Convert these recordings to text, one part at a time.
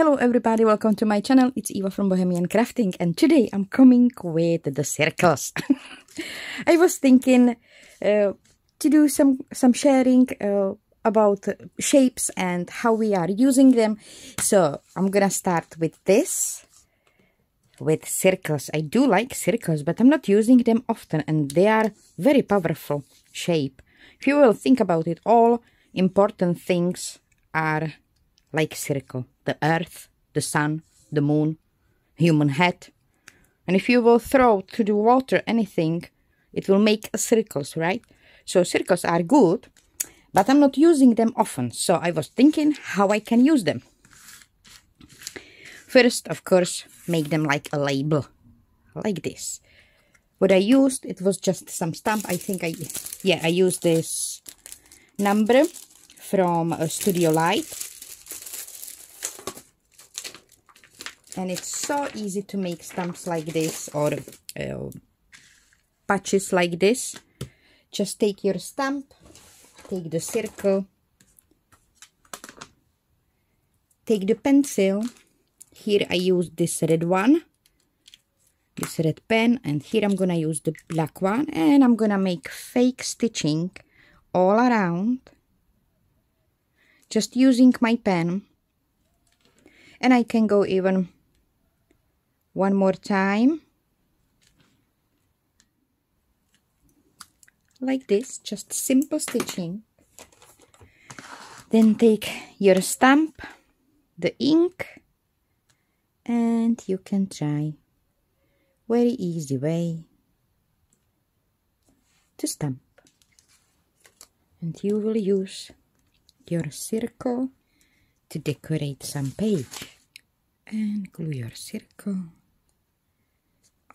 Hello everybody, welcome to my channel. It's Eva from Bohemian Crafting and today I'm coming with the circles. I was thinking uh, to do some, some sharing uh, about shapes and how we are using them. So I'm gonna start with this, with circles. I do like circles, but I'm not using them often and they are very powerful shape. If you will think about it, all important things are like circle. The earth, the sun, the moon, human head. And if you will throw to the water anything, it will make circles, right? So circles are good, but I'm not using them often. So I was thinking how I can use them. First, of course, make them like a label, like this. What I used, it was just some stamp. I think I, yeah, I used this number from uh, Studio Light. And it's so easy to make stamps like this or uh, patches like this. Just take your stamp, take the circle, take the pencil. Here I use this red one, this red pen, and here I'm gonna use the black one, and I'm gonna make fake stitching all around just using my pen and I can go even one more time. Like this just simple stitching. Then take your stamp the ink and you can try. Very easy way to stamp. And you will use your circle to decorate some page. And glue your circle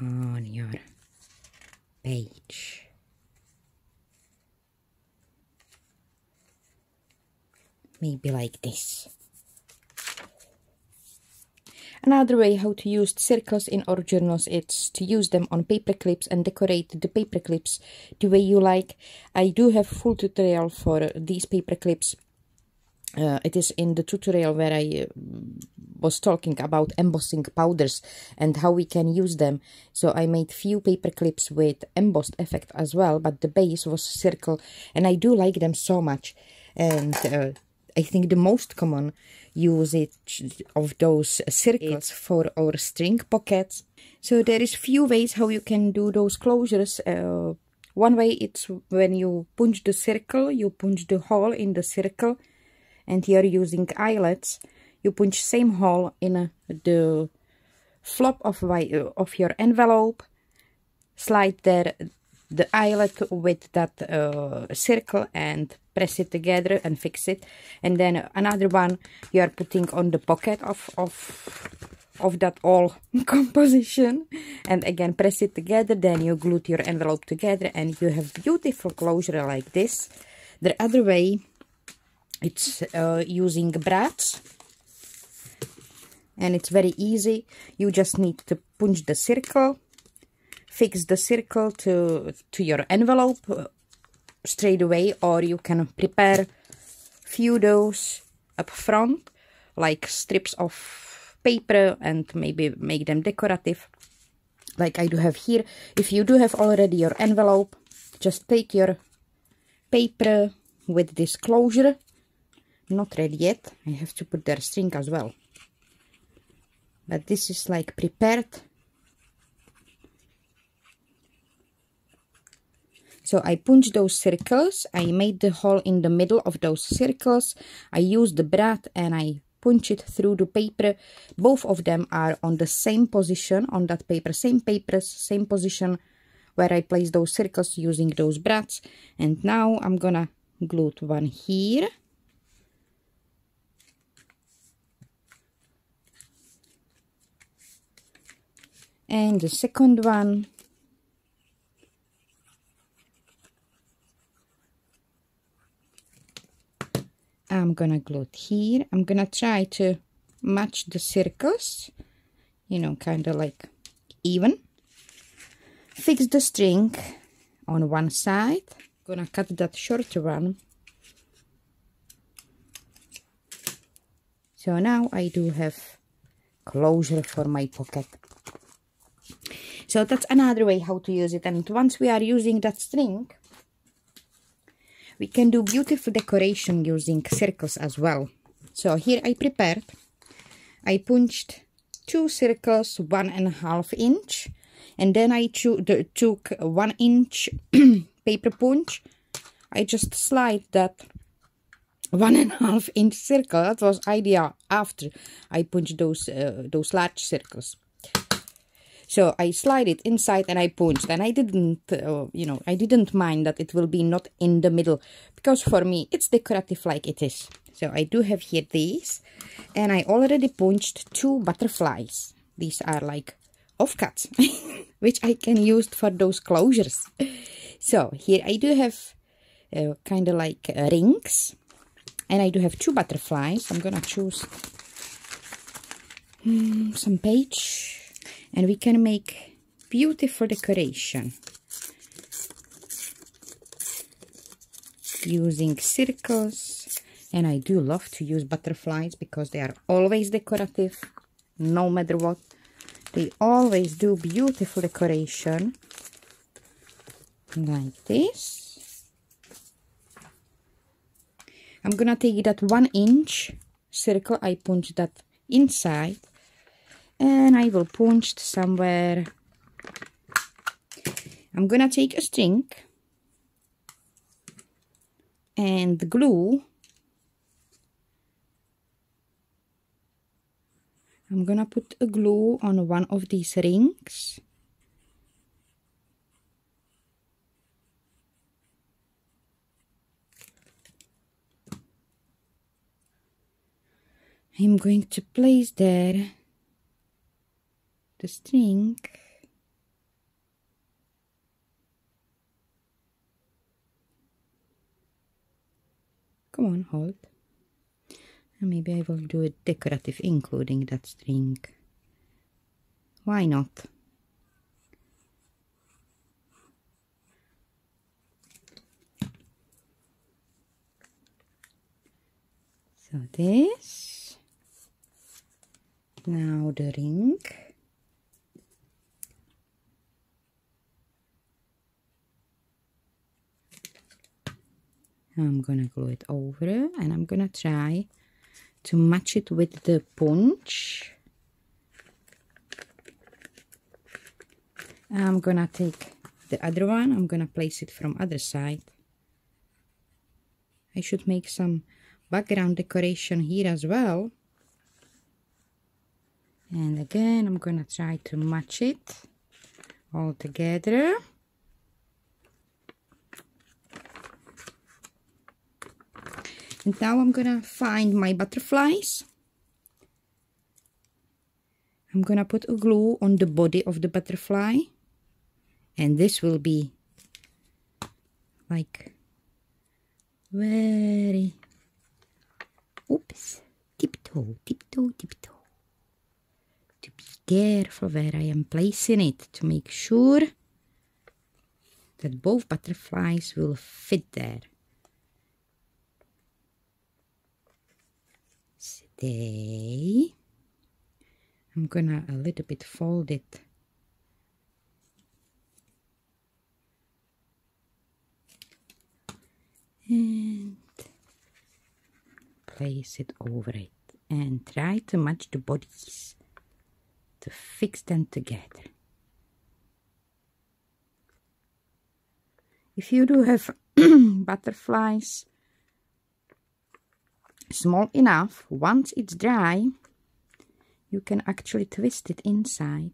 on your page. Maybe like this. Another way how to use circles in our journals is to use them on paper clips and decorate the paper clips the way you like. I do have full tutorial for these paper clips uh, it is in the tutorial where I uh, was talking about embossing powders and how we can use them. So I made few paper clips with embossed effect as well, but the base was circle and I do like them so much. And uh, I think the most common usage of those circles for our string pockets. So there is few ways how you can do those closures. Uh, one way it's when you punch the circle, you punch the hole in the circle and here using eyelets you punch same hole in the flop of, of your envelope slide there the eyelet with that uh, circle and press it together and fix it. And then another one you are putting on the pocket of of of that all composition. And again press it together then you glue your envelope together and you have beautiful closure like this. The other way it's uh, using brads and it's very easy. You just need to punch the circle fix the circle to to your envelope uh, straight away or you can prepare few those up front like strips of paper and maybe make them decorative like I do have here. If you do have already your envelope just take your paper with this closure not ready yet. I have to put their string as well. But this is like prepared. So I punched those circles. I made the hole in the middle of those circles. I used the brad and I punch it through the paper. Both of them are on the same position on that paper same papers same position where I place those circles using those brads. And now I'm gonna glue one here and the second one. I'm gonna glue it here. I'm gonna try to match the circles you know kind of like even. Fix the string on one side. Gonna cut that shorter one. So now I do have closure for my pocket. So that's another way how to use it. And once we are using that string, we can do beautiful decoration using circles as well. So here I prepared, I punched two circles one and a half inch and then I took one inch paper punch. I just slide that one and a half inch circle. That was idea after I punched those uh, those large circles. So I slide it inside and I punched and I didn't, uh, you know, I didn't mind that it will be not in the middle because for me it's decorative like it is. So I do have here these and I already punched two butterflies. These are like offcuts, which I can use for those closures. So here I do have uh, kind of like uh, rings and I do have two butterflies. I'm gonna choose um, some page and we can make beautiful decoration using circles. And I do love to use butterflies because they are always decorative no matter what. They always do beautiful decoration. Like this. I'm gonna take that one inch circle. I punch that inside and I will punch somewhere. I'm gonna take a string and the glue. I'm gonna put a glue on one of these rings. I'm going to place there the string come on hold and maybe I will do a decorative including that string. Why not? So this. Now the ring I'm gonna glue it over and I'm gonna try to match it with the punch. I'm gonna take the other one. I'm gonna place it from other side. I should make some background decoration here as well. And again I'm gonna try to match it all together now I'm gonna find my butterflies. I'm gonna put a glue on the body of the butterfly. And this will be like very oops tiptoe tiptoe tiptoe. To be careful where I am placing it to make sure that both butterflies will fit there stay. I'm gonna a little bit fold it. And place it over it and try to match the bodies to fix them together. If you do have butterflies small enough. Once it's dry you can actually twist it inside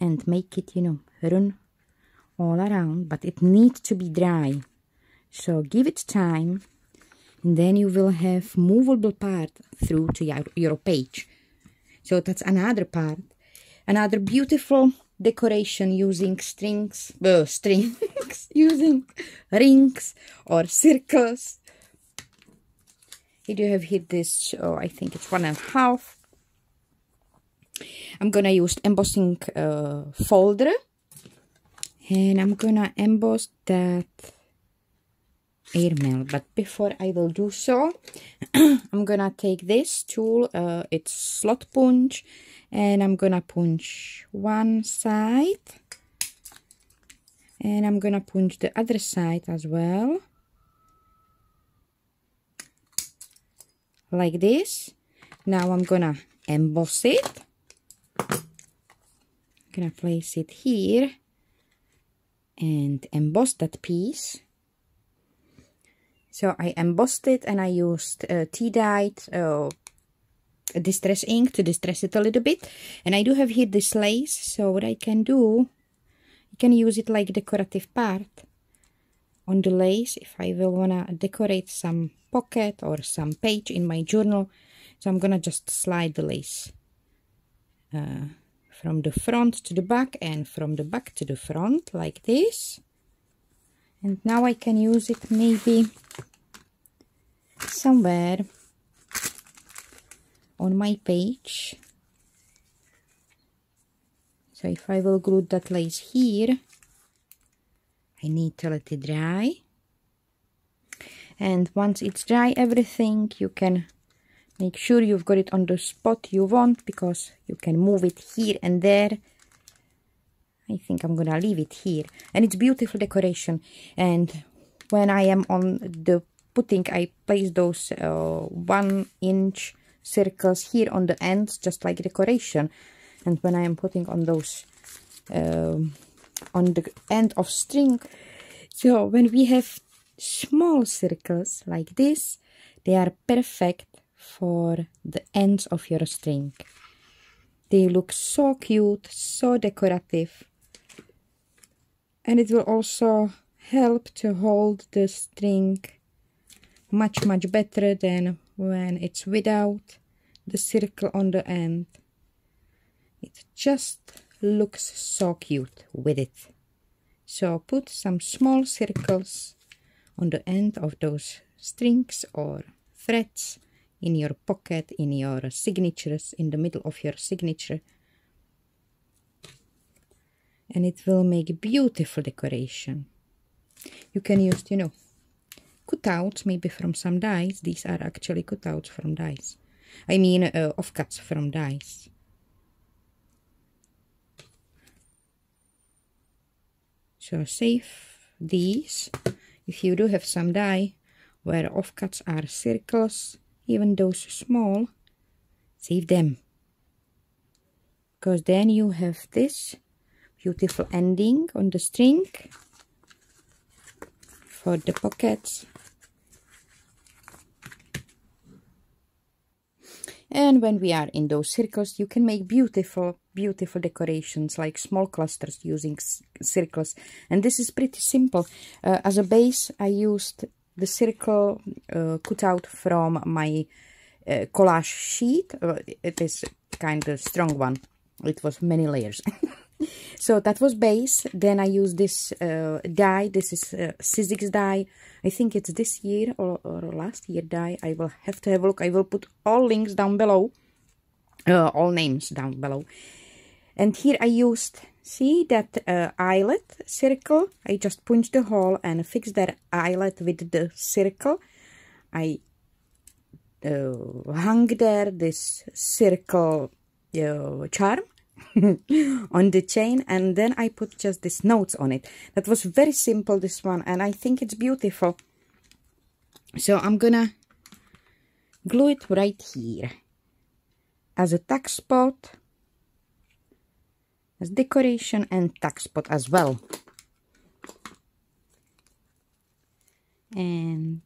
and make it you know run all around but it needs to be dry. So give it time and then you will have movable part through to your, your page. So that's another part. Another beautiful decoration using strings uh, strings using rings or circles you have hit this oh I think it's one and a half. I'm gonna use embossing uh, folder. And I'm gonna emboss that airmail. But before I will do so I'm gonna take this tool uh, it's slot punch. And I'm gonna punch one side. And I'm gonna punch the other side as well like this. Now I'm gonna emboss it. I'm gonna place it here and emboss that piece. So I embossed it and I used uh, tea dyed uh, distress ink to distress it a little bit. And I do have here this lace, so what I can do, you can use it like decorative part on the lace if I will wanna decorate some pocket or some page in my journal. So I'm gonna just slide the lace uh, from the front to the back and from the back to the front like this and now I can use it maybe somewhere on my page so if I will glue that lace here I need to let it dry. And once it's dry everything you can make sure you've got it on the spot you want because you can move it here and there. I think I'm gonna leave it here. And it's beautiful decoration. And when I am on the putting I place those uh, one inch circles here on the ends just like decoration. And when I am putting on those um, on the end of string. So when we have small circles like this they are perfect for the ends of your string. They look so cute so decorative. And it will also help to hold the string much much better than when it's without the circle on the end. It just looks so cute with it so put some small circles on the end of those strings or threads in your pocket in your signatures in the middle of your signature and it will make beautiful decoration. You can use, you know, cutouts maybe from some dies. These are actually cutouts from dies. I mean, uh, offcuts from dies. So save these. If you do have some die where offcuts are circles, even those small, save them. Because then you have this beautiful ending on the string for the pockets and when we are in those circles you can make beautiful beautiful decorations like small clusters using circles. And this is pretty simple. Uh, as a base I used the circle uh, cut out from my uh, collage sheet. Uh, it is kind of strong one. It was many layers so that was base. Then i use this uh, die. This is uh, Sizzix die. I think it's this year or, or, last year die. I will have to have a look. I will put all links down below uh, all names down below. And here i used see that uh, eyelet circle? I just punched the hole and fixed that eyelet with the circle. I uh, hung there this circle uh, charm on the chain and then I put just these notes on it. That was very simple, this one, and I think it's beautiful. So I'm gonna glue it right here as a tuck spot, as decoration and tuck spot as well. And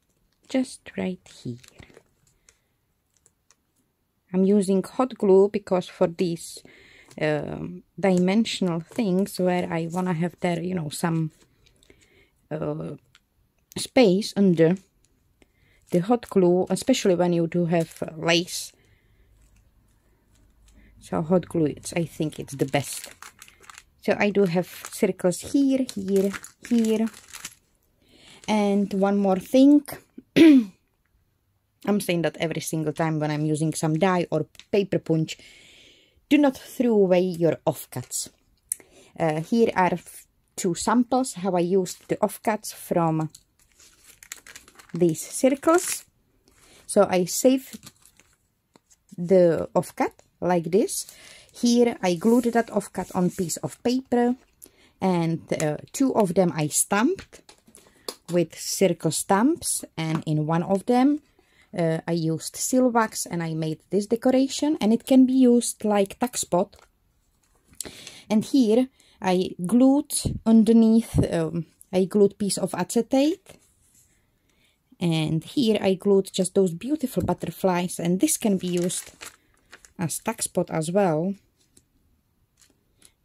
just right here. I'm using hot glue because for these um, dimensional things where I want to have there, you know, some uh, space under the hot glue, especially when you do have uh, lace. So hot glue, it's, I think it's the best. So I do have circles here, here, here. And one more thing. I'm saying that every single time when I'm using some die or paper punch do not throw away your offcuts. Uh, here are two samples how I used the offcuts from these circles. So I save the offcut like this. Here I glued that offcut on piece of paper and uh, two of them I stamped with circle stamps and in one of them uh, I used seal wax and I made this decoration and it can be used like tuck spot and here I glued underneath um, I glued piece of acetate. And here I glued just those beautiful butterflies and this can be used as tuck spot as well.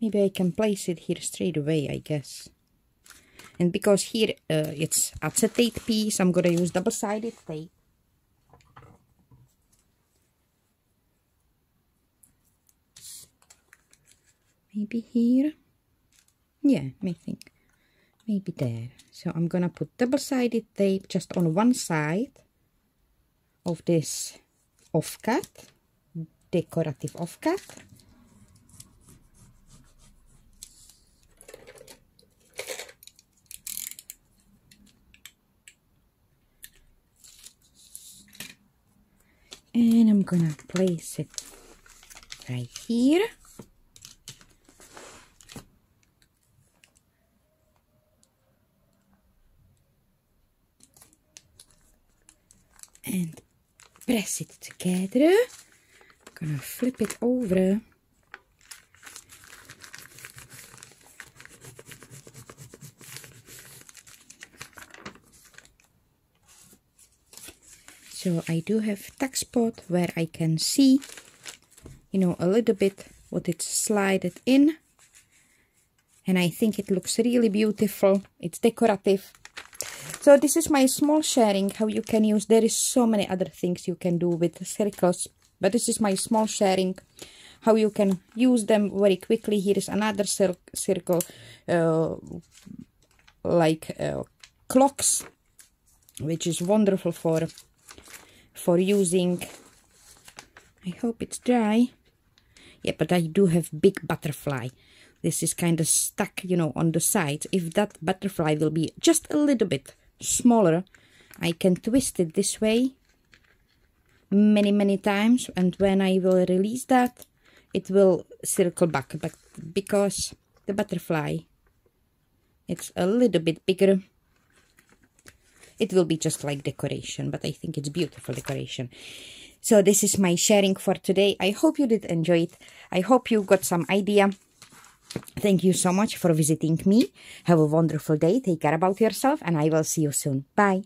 Maybe I can place it here straight away I guess. And because here uh, it's acetate piece I'm gonna use double-sided tape maybe here? Yeah I think. Maybe there. So I'm gonna put double-sided tape just on one side of this offcut decorative offcut. And I'm gonna place it right here and press it together. I'm gonna flip it over. So I do have tuck spot where I can see, you know, a little bit what it's slided in. And I think it looks really beautiful. It's decorative. So this is my small sharing how you can use. There is so many other things you can do with circles. But this is my small sharing how you can use them very quickly. Here is another cir circle uh, like uh, clocks which is wonderful for for using I hope it's dry yeah but I do have big butterfly this is kind of stuck you know on the side if that butterfly will be just a little bit smaller I can twist it this way many many times and when I will release that it will circle back. But because the butterfly it's a little bit bigger it will be just like decoration but I think it's beautiful decoration. So this is my sharing for today. I hope you did enjoy it. I hope you got some idea Thank you so much for visiting me. Have a wonderful day. Take care about yourself and I will see you soon. Bye.